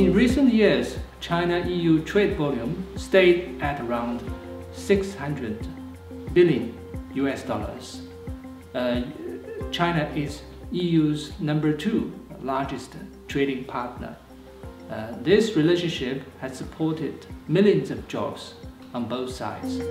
In recent years, China-EU trade volume stayed at around 600 billion US dollars. Uh, China is EU's number two largest trading partner. Uh, this relationship has supported millions of jobs on both sides.